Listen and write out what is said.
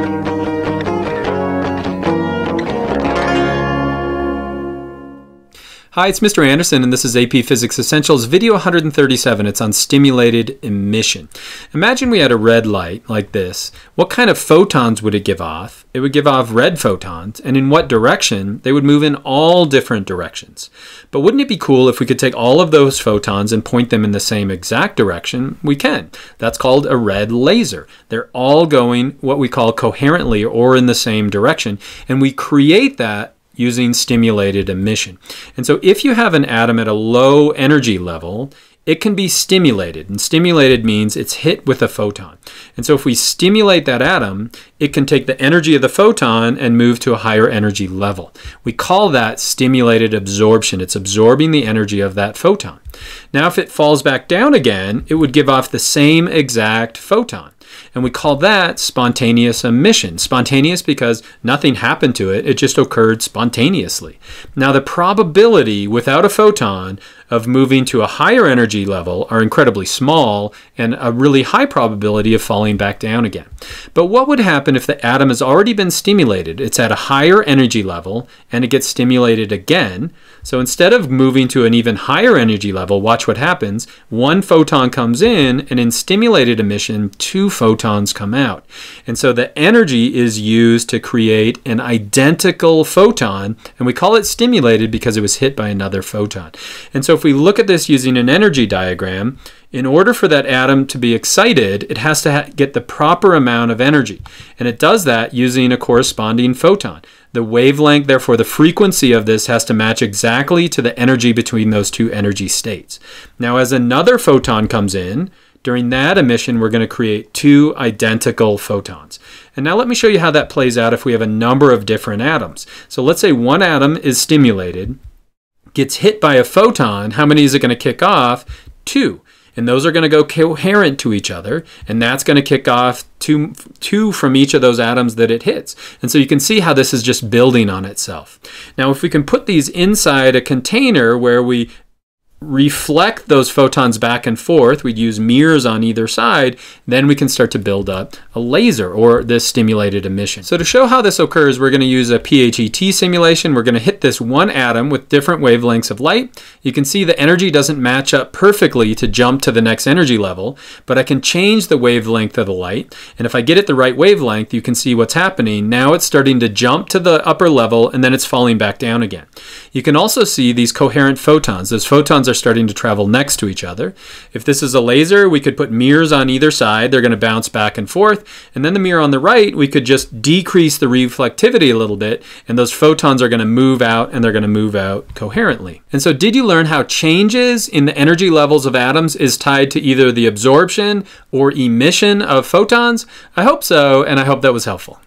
Thank you. Hi, it's Mr. Andersen, and this is AP Physics Essentials, video 137. It's on stimulated emission. Imagine we had a red light like this. What kind of photons would it give off? It would give off red photons, and in what direction? They would move in all different directions. But wouldn't it be cool if we could take all of those photons and point them in the same exact direction? We can. That's called a red laser. They're all going what we call coherently or in the same direction, and we create that using stimulated emission. And so if you have an atom at a low energy level, it can be stimulated. And stimulated means it's hit with a photon. And so if we stimulate that atom, it can take the energy of the photon and move to a higher energy level. We call that stimulated absorption. It's absorbing the energy of that photon. Now if it falls back down again, it would give off the same exact photon. And we call that spontaneous emission. Spontaneous because nothing happened to it, it just occurred spontaneously. Now, the probability without a photon of moving to a higher energy level are incredibly small and a really high probability of falling back down again. But what would happen if the atom has already been stimulated? It's at a higher energy level and it gets stimulated again. So instead of moving to an even higher energy level, watch what happens. One photon comes in and in stimulated emission, two photons come out. And so the energy is used to create an identical photon and we call it stimulated because it was hit by another photon. And so if we look at this using an energy diagram, in order for that atom to be excited, it has to get the proper amount of energy. And it does that using a corresponding photon. The wavelength, therefore the frequency of this has to match exactly to the energy between those two energy states. Now as another photon comes in, during that emission, we're going to create two identical photons. And now let me show you how that plays out if we have a number of different atoms. So let's say one atom is stimulated gets hit by a photon, how many is it going to kick off? Two. And those are going to go coherent to each other, and that's going to kick off two, two from each of those atoms that it hits. And so you can see how this is just building on itself. Now, if we can put these inside a container where we reflect those photons back and forth, we'd use mirrors on either side, then we can start to build up a laser or this stimulated emission. So to show how this occurs, we're going to use a PHET simulation. We're going to hit this one atom with different wavelengths of light. You can see the energy doesn't match up perfectly to jump to the next energy level, but I can change the wavelength of the light. And if I get it the right wavelength, you can see what's happening. Now it's starting to jump to the upper level and then it's falling back down again. You can also see these coherent photons. Those photons are starting to travel next to each other. If this is a laser, we could put mirrors on either side. They're going to bounce back and forth. And then the mirror on the right, we could just decrease the reflectivity a little bit, and those photons are going to move out, and they're going to move out coherently. And so did you learn how changes in the energy levels of atoms is tied to either the absorption or emission of photons? I hope so, and I hope that was helpful.